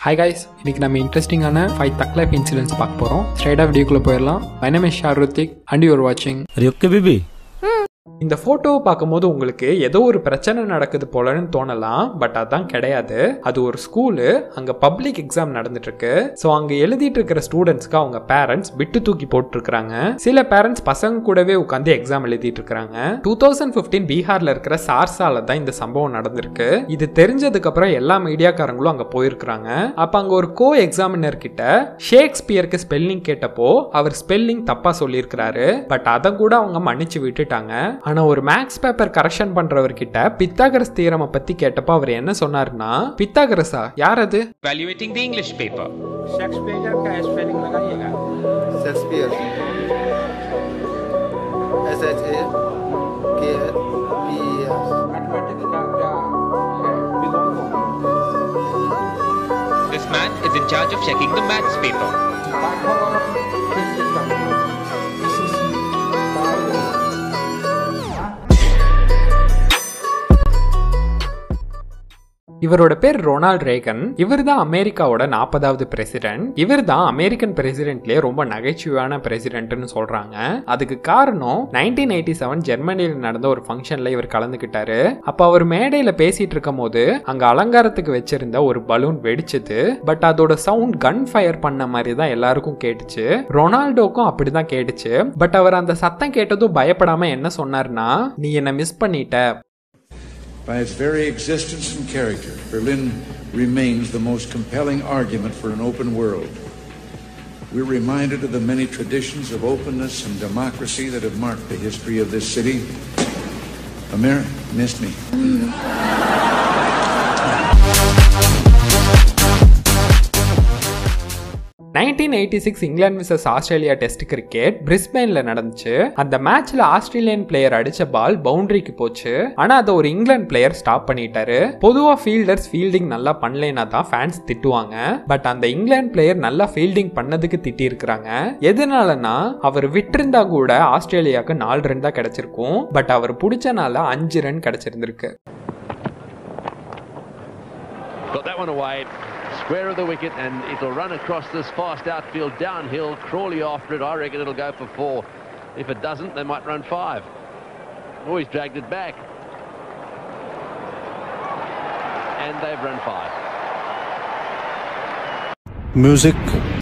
Hi guys இன்னைக்கு நம்ம இன்ட்ரெஸ்டிங்கான ஃபைவ் தக் லைஃப் இன்சூரன்ஸ் பார்க்க போகிறோம் ஸ்ட்ரைட்டாக வீடியோக்குள்ளே போயிடலாம் my name is Sharuthik and you're வாட்சிங் Are பிபி? இந்த ஃபோட்டோவை பார்க்கும்போது உங்களுக்கு ஏதோ ஒரு பிரச்சனை நடக்குது போலன்னு தோணலாம் பட் அதான் கிடையாது. அது ஒரு ஸ்கூலு அங்கே பப்ளிக் எக்ஸாம் நடந்துட்டு இருக்கு ஸோ அங்கே எழுதிட்டு இருக்கிற ஸ்டூடெண்ட்ஸ்க்கு அவங்க பேரண்ட்ஸ் விட்டு தூக்கி போட்டுருக்காங்க சில பேரண்ட்ஸ் பசங்க கூடவே உட்காந்து எக்ஸாம் எழுதிட்டு இருக்காங்க டூ தௌசண்ட் ஃபிஃப்டீன் பீகார்ல இருக்கிற சார்சால தான் இந்த சம்பவம் நடந்திருக்கு. இது தெரிஞ்சதுக்கு அப்புறம் எல்லா மீடியாக்காரங்களும் அங்கே போயிருக்கிறாங்க. அப்போ அங்கே ஒரு கோ எக்ஸாமினர் கிட்ட ஷேக்ஸ்பியருக்கு ஸ்பெல்லிங் கேட்டப்போ அவர் ஸ்பெல்லிங் தப்பா சொல்லியிருக்கிறாரு. பட் அதை கூட அவங்க மன்னிச்சு விட்டுட்டாங்க. ஆனா ஒரு மேக்ஸ் பேப்பர் கரெக்ஷன் பண்றவர்கிட்ட பித்தாகரஸ் தியரமை பத்தி கேட்டப்போ அவர் என்ன சொன்னாருன்னா பித்தாகரஸா யார் அது evaluating the English paper. Shakespeare का स्पेलिंग लगाइएगा Shakespeare S H A K P S mathematics का क्या है belong This man is in charge of checking the maths paper. இவரோட பேர் ரொனால்ட் ரேகன். இவர் தான் அமெரிக்காவோட நாற்பதாவது பிரசிடென்ட் இவர் தான் அமெரிக்கன் பிரசிடென்ட்லயே ரொம்ப நகைச்சுவையான பிரசிடென்ட்னு சொல்றாங்க. அதுக்கு காரணம் நைன்டீன் எயிட்டி செவன் ஜெர்மனியில் நடந்த ஒரு ஃபங்க்ஷன்ல இவர் கலந்துகிட்டாரு அப்ப அவர் மேடையில பேசிட்டு இருக்கும் போது அங்க அலங்காரத்துக்கு வச்சிருந்த ஒரு பலூன் வெடிச்சது. பட் அதோட சவுண்ட் கன் ஃபயர் பண்ண மாதிரி தான் எல்லாருக்கும் கேட்டுச்சு. ரொனால்டோக்கும் அப்படிதான் கேட்டுச்சு. பட் அவர் அந்த சத்தம் கேட்டதும் பயப்படாம என்ன சொன்னார்னா நீ என்ன மிஸ் பண்ணிட்ட. By its very existence and character, Berlin remains the most compelling argument for an open world. We're reminded of the many traditions of openness and democracy that have marked the history of this city. Amir missed me. Nineteen eighty six England versus Australia test cricket பிரிஸ்பெயின்ல நடந்துச்சு. அந்த மேட்ச்ல Australian player அடிச்ச பால் பவுண்டரிக்கு போச்சு. ஆனா அதை ஒரு England player stop பண்ணிட்டாரு. பொதுவா ஃபீல்டர்ஸ் ஃபீல்டிங் நல்லா பண்ணலைனா தான் ஃபேன்ஸ் திட்டுவாங்க. பட் அந்த இங்கிலாந்து பிளேயர் நல்லா ஃபீல்டிங் பண்ணதுக்கு திட்டி இருக்கிறாங்க எதனாலனா அவர் விட்டிருந்தா கூட ஆஸ்திரேலியாவுக்கு நாலு ரன் தான் கிடைச்சிருக்கும். பட் அவர் பிடிச்சனால அஞ்சு ரன் கிடைச்சிருந்திருக்கு. Got that one away, square of the wicket, and it'll run across this fast outfield downhill. Crawley after it. I reckon it'll go for four. If it doesn't, they might run five. Oh, dragged it back. And they've run five. Music.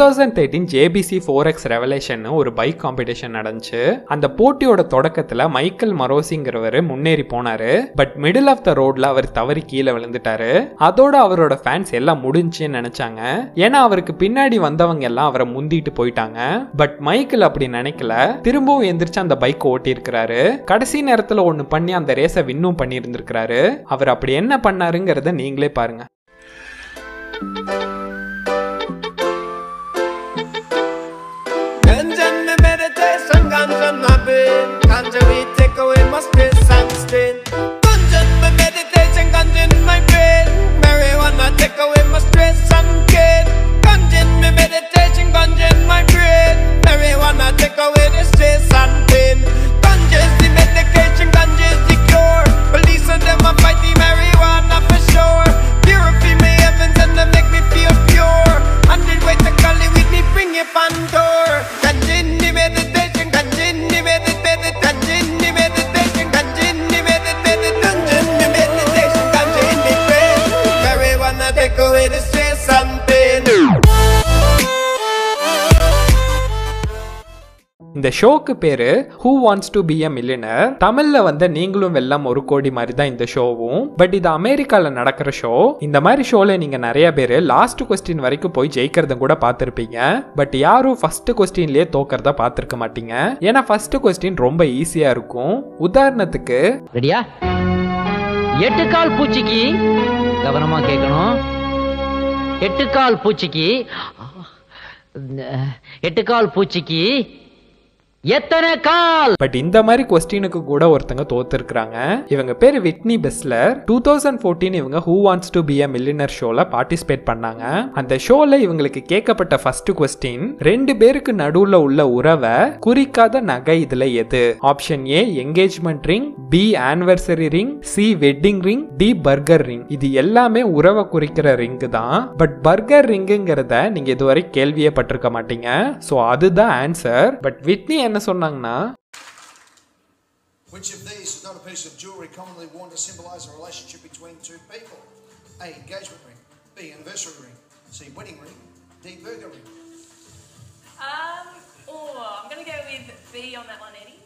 Thousand thirteen JBC four X revelation ஒரு bike competition நடந்துச்சு. அந்த போட்டியோட தொடக்கத்துல Michael மரோசிங்கிறவர் முன்னேறி போனாரு. But middle of the ரோட்ல அவர் தவறி கீழே விழுந்துட்டாரு. அதோட அவரோட ஃபேன்ஸ் எல்லாம் முடிஞ்சுன்னு நினைச்சாங்க. ஏன்னா அவருக்கு பின்னாடி வந்தவங்க எல்லாம் அவரை முந்திட்டு போயிட்டாங்க. பட் மைக்கேல் அப்படி நினைக்கல. திரும்பவும் எந்திரிச்சு அந்த பைக் ஓட்டி இருக்கிறாரு கடைசி நேரத்துல ஒன்னு பண்ணி அந்த ரேஸை வின்னும் பண்ணி இருந்திருக்கிறாரு அவர் அப்படி என்ன பண்ணாருங்கிறத நீங்களே பாருங்க. Ganja இந்த ஷோக்கு பேரு who wants to be a millionaire தமிழ்ல வந்த நீங்களும் வெள்ளம் ஒரு கோடி மாதிரி தான் இந்த ஷோவும். பட் இது அமெரிக்கால நடக்கிற ஷோ. இந்த மாதிரி ஷோல நீங்க நிறைய பேர் லாஸ்ட் கொஸ்டின் வரைக்கும் போய் ஜெயிக்கிறத கூட பார்த்துருப்பீங்க. பட் யாரும் ஃபர்ஸ்ட் கொஸ்டின்லயே தோக்கறத பார்த்துருக்க மாட்டீங்க. ஏன்னா ஃபர்ஸ்ட் கொஸ்டின் ரொம்ப ஈஸியா இருக்கும். உதாரணத்துக்கு ரெடியா எட்டு கால் பூச்சிக்கு கவனமா கேட்கணும். எட்டு கால் பூச்சிக்கு எட்டு கால் பூச்சிக்கு எத்தனை கால்? பட் இந்த மாதிரி கொஸ்டினுக்கு கூட ஒருத்தங்க தோத்துருக்காங்க இவங்க பேர் Whitney Bessler two thousand fourteen இவங்க who wants to be a millionaire ஷோல பார்ட்டிசிபேட் பண்ணாங்க. அந்த ஷோல இவங்களுக்கு கேட்கப்பட்ட ஃபர்ஸ்ட் கொஸ்டின் ரெண்டு பேருக்கு நடுவுல உள்ள உறவை குறிக்காத நகை இதுல எது? Option A engagement ring B anniversary ring C wedding ring D burger ring இது எல்லாமே உறவை குறிக்கிற ரிங்கு தான். பட் பர்கர் ரிங்குங்கிறத நீங்க இதுவரை கேள்வியே பட்டிருக்க மாட்டீங்க. ஸோ அதுதான் ஆன்சர் பட் விட்னி என்ன சொன்னாங்கன்னா Which of these is not a piece of jewellery commonly worn to symbolise a relationship between two people? A. Engagement ring. B. Anniversary ring. C. Wedding ring. D. Burger ring. Um, oh, I'm gonna go with B on that one, Eddie.